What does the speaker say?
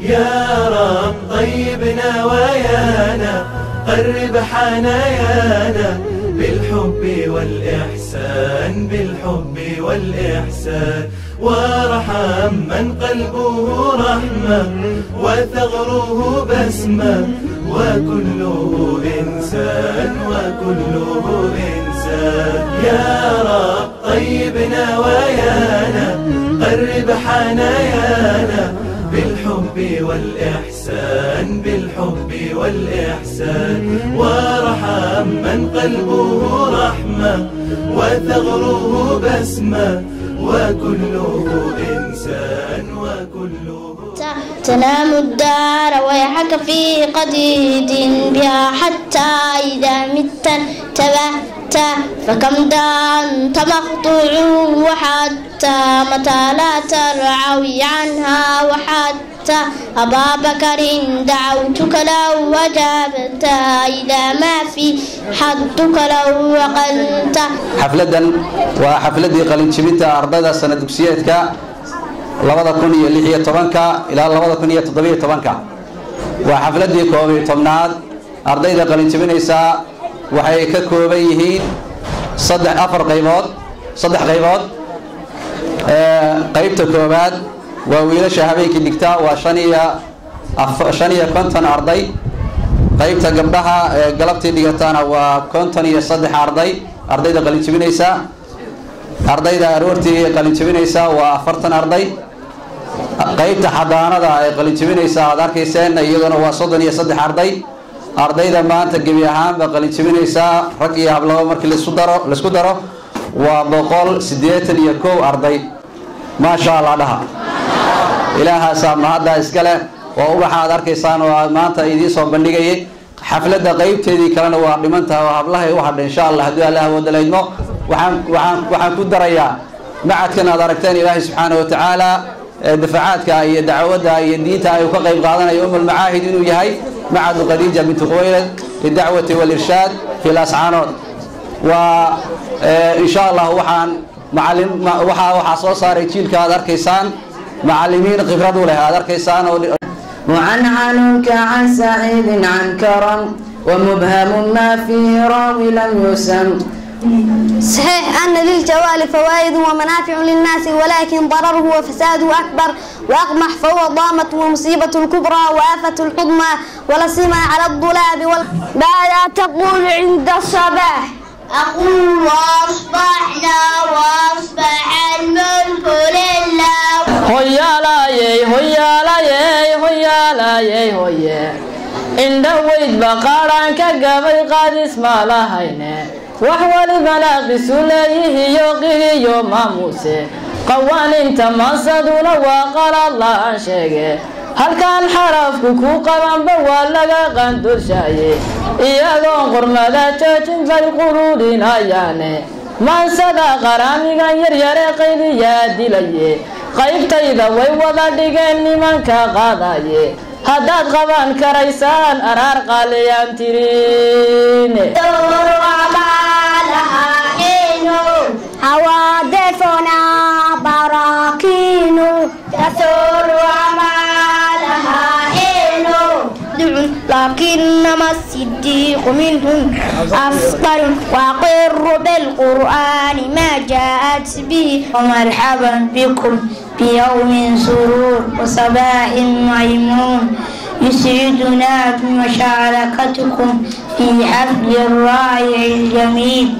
يا رب طيب نوايانا قرب حنايانا بالحب والإحسان بالحب والإحسان. وارحم من قلبه رحمة وثغره بسمة. وكله إنسان وكله إنسان. يا قرب حنايانا بالحب والإحسان بالحب والإحسان. وارحم من قلبه رحمة وثغره بسمة. وكله إنسان وكله تنام الدار ويحك في قديد بها حتى إذا مت. انتبهت فكم دار أنت مقطوع وحتى متى لا ترعوي عنها وحتى أبا بكر دعوتك لو وجبت إذا ما في حدك لو وقلت xafladan waa xafladii qalinjibinta ardayda sana dugsiyeedka labada kun iyo lix iyo tobanka ilaa labada kun iyo toddobiyo tobanka waa xafladii koob iyo tobnaad ardayda qalinjibinaysa waxay ka kooban yihiin saddex afar qaybood saddex qaybood. Qaybta koowaad waa wiilasha habeenkii dhigta waa shan iyo shan iyo konton arday. Qaybta gabdhaha ee galabtii dhigatana waa konton iyo saddex arday ardayda qalinjibinaysa ardayda aroortii qalinjibinaysa waa afartan arday. Qaybta xadaanada ay qalinjibinaysa aad arkayseen iyaduna waa soddon iyo saddex arday ardayda maanta gebi ahaanba qalinjibinaysa rag iyo hablabo markii la isku daro daro waa boqol siddeetan iyo kow arday. Maasha allah dhaha ilaahaasaa mahadda iskale. Waa ubaxa aad arkaysaan oo maanta idiin soo bandhigayay xafladda qaybteedii kalena waa dhimantaha oo hablahay u hadha insha allah haddii alla awoodalaydmo waxaan ku darayaa macadkan aad aragteen ilaahay subxaana wa tacaala dafacaadka iyo dacwadda iyo diinta ay ka qayb qaadanayo um almacaahid inuu yahay macadu khadiija bintu khuwaylad lidacwati walirshaad fi lascaanood waa insha allah waxaan macalin waxaa waxaa soo saaray jiilka aad arkaysaan macalimiin khibrad u leh aad arkaysaan oo وعنعنك عن سعيد عن كرم ومبهم ما فيه راوي لم يسم صحيح أن للجوال فوائد ومنافع للناس ولكن ضرره وفساده أكبر وأقمح فهو ضامة ومصيبة الكبرى وآفة القضمى ولا سيما على الضلاب وال... ماذا تقول عند الصباح أقول وأصبحنا وأصبح الملك لله hoyaalayey hoyaalayey hoyaalayey hoye indhaweyd baqaadhaan ka gabay qaadis maalahayne wax waliba naaqisu leeyihiyo qiriyo maamuuse qawaaninta mansaduna waa qalad la'aan sheege halkan xarafku ku qabanba waa laga qandulshaaye iyagoon qormada joojin bay quruurinayaane maansada qaraamigan yaryare qayliyaa dilaye qaybtayda way wada dhigeen nimanka qaadaye haddaad qaban karaysaan araar qaaliyaan tirin لكنما الصديق منهم أفضل وأقر بالقرآن ما جاءت به ومرحبا بكم بيوم سرور وصباح ميمون يسعدنا بمشاركتكم في حفل الرائع الجميل